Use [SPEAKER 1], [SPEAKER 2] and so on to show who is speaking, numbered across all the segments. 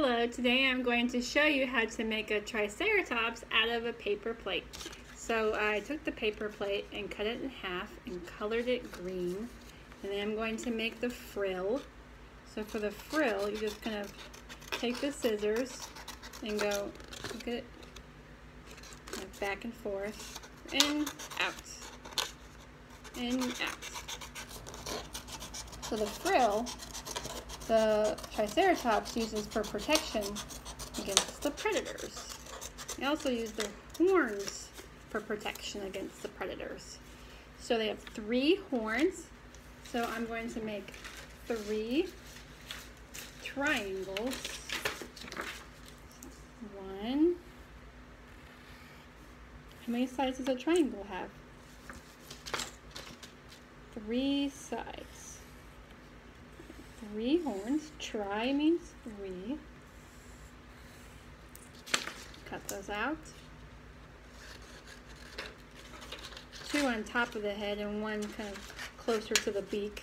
[SPEAKER 1] Hello, today I'm going to show you how to make a Triceratops out of a paper plate. So I took the paper plate and cut it in half and colored it green. And then I'm going to make the frill. So for the frill, you're just to take the scissors and go look at it back and forth and out and out. So the frill the Triceratops uses for protection against the predators. They also use their horns for protection against the predators. So they have three horns. So I'm going to make three triangles. One. How many sides does a triangle have? Three sides three horns. Tri means three. Cut those out. Two on top of the head and one kind of closer to the beak.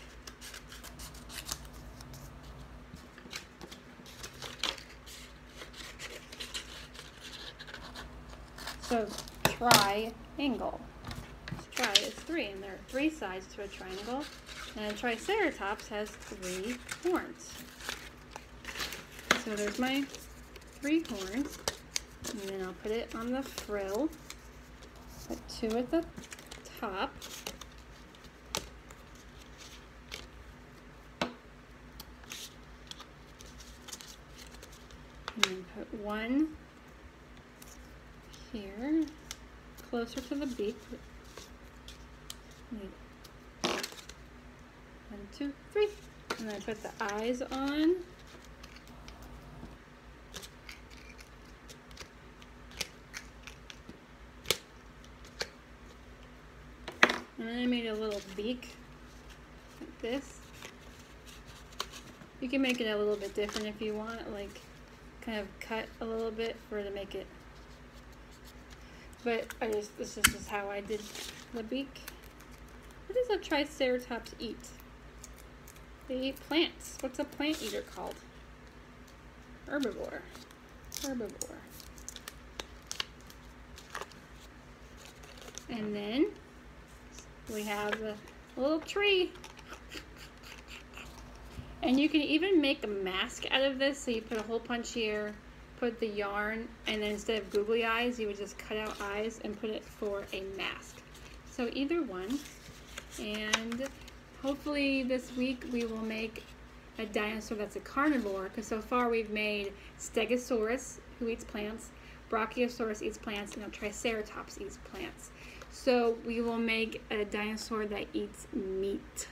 [SPEAKER 1] So triangle. Tri is three, and there are three sides to a triangle. And a Triceratops has three horns. So there's my three horns. And then I'll put it on the frill. Put two at the top. And then put one here, closer to the beak. One, two, three. And then I put the eyes on. And then I made a little beak like this. You can make it a little bit different if you want, like kind of cut a little bit for to make it. But I just this is just how I did the beak. What does a triceratops eat? They eat plants. What's a plant eater called? Herbivore. Herbivore. And then we have a little tree. And you can even make a mask out of this. So you put a hole punch here, put the yarn, and then instead of googly eyes, you would just cut out eyes and put it for a mask. So either one. And hopefully this week we will make a dinosaur that's a carnivore because so far we've made Stegosaurus who eats plants, Brachiosaurus eats plants, and a Triceratops eats plants. So we will make a dinosaur that eats meat,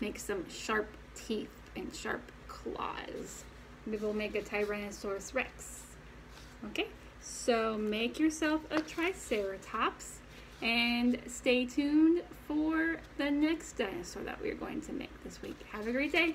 [SPEAKER 1] make some sharp teeth and sharp claws. We will make a Tyrannosaurus Rex. Okay, so make yourself a Triceratops and stay tuned for the next dinosaur that we're going to make this week. Have a great day.